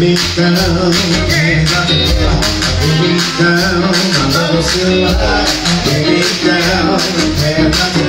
down, baby down, my love is still alive, baby down, and I